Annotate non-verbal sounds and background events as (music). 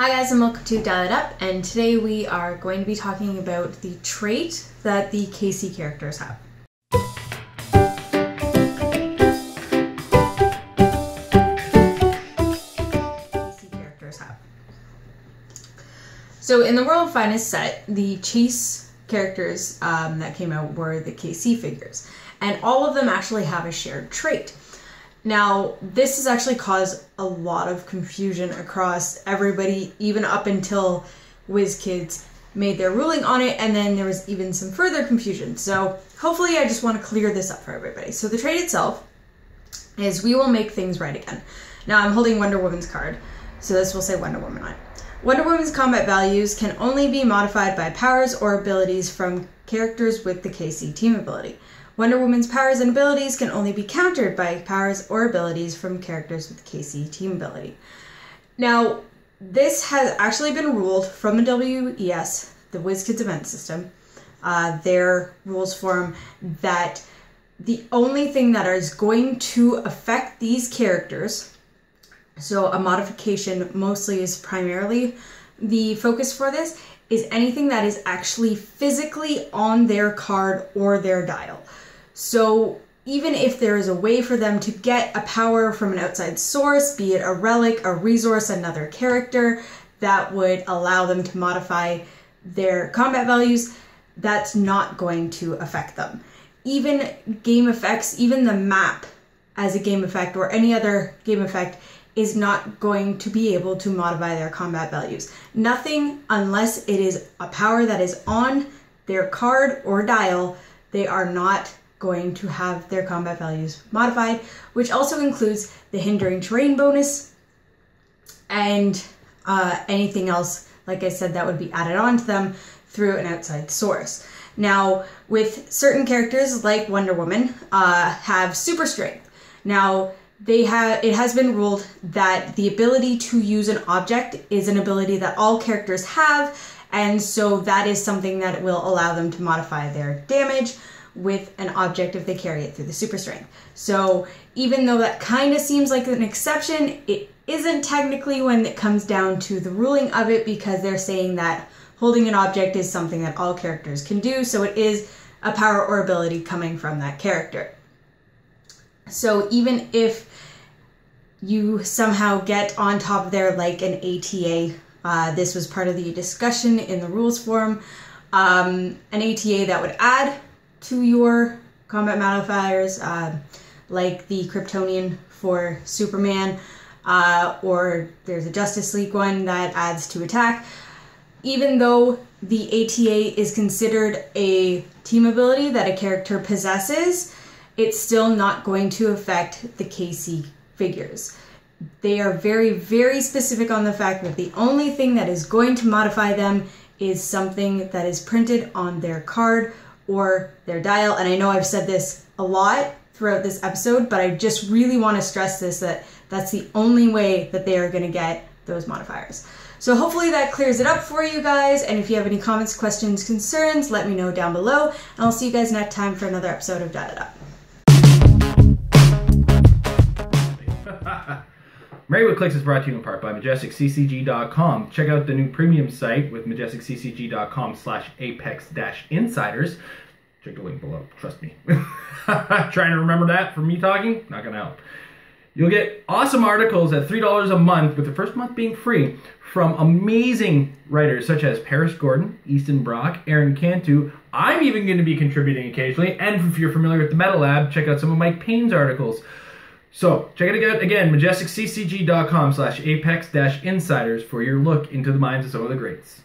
Hi guys and welcome to Dial It Up and today we are going to be talking about the trait that the KC characters have. Characters have. So in the World Finest set, the Chase characters um, that came out were the KC figures and all of them actually have a shared trait. Now, this has actually caused a lot of confusion across everybody, even up until WizKids made their ruling on it, and then there was even some further confusion. So, hopefully, I just want to clear this up for everybody. So, the trade itself is we will make things right again. Now, I'm holding Wonder Woman's card, so this will say Wonder Woman on it. Wonder Woman's combat values can only be modified by powers or abilities from characters with the KC team ability. Wonder Woman's powers and abilities can only be countered by powers or abilities from characters with KC team ability. Now, this has actually been ruled from the WES, the WizKids event system, uh, their rules form that the only thing that is going to affect these characters, so a modification mostly is primarily the focus for this, is anything that is actually physically on their card or their dial. So even if there is a way for them to get a power from an outside source, be it a relic, a resource, another character, that would allow them to modify their combat values, that's not going to affect them. Even game effects, even the map as a game effect or any other game effect is not going to be able to modify their combat values. Nothing unless it is a power that is on their card or dial, they are not going to have their combat values modified, which also includes the hindering terrain bonus and uh, anything else, like I said, that would be added on to them through an outside source. Now, with certain characters like Wonder Woman, uh, have super strength. Now, they have it has been ruled that the ability to use an object is an ability that all characters have, and so that is something that will allow them to modify their damage with an object if they carry it through the super strength. So even though that kind of seems like an exception, it isn't technically when it comes down to the ruling of it because they're saying that holding an object is something that all characters can do, so it is a power or ability coming from that character. So even if you somehow get on top of there like an ATA, uh, this was part of the discussion in the rules forum, um, an ATA that would add to your combat modifiers, uh, like the Kryptonian for Superman, uh, or there's a Justice League one that adds to attack. Even though the ATA is considered a team ability that a character possesses, it's still not going to affect the KC figures. They are very, very specific on the fact that the only thing that is going to modify them is something that is printed on their card or their dial. And I know I've said this a lot throughout this episode, but I just really want to stress this that that's the only way that they are going to get those modifiers. So hopefully that clears it up for you guys. And if you have any comments, questions, concerns, let me know down below. And I'll see you guys next time for another episode of Dial It Up. Married With Clix is brought to you in part by MajestixCCG.com. Check out the new premium site with MajestixCCG.com slash apex-insiders. Check the link below, trust me. (laughs) Trying to remember that from me talking? Not gonna help. You'll get awesome articles at $3 a month, with the first month being free, from amazing writers such as Paris Gordon, Easton Brock, Aaron Cantu. I'm even going to be contributing occasionally, and if you're familiar with the Meta Lab, check out some of Mike Payne's articles. So check it out again, MajestixCCG.com slash Apex-Insiders for your look into the minds of some of the greats.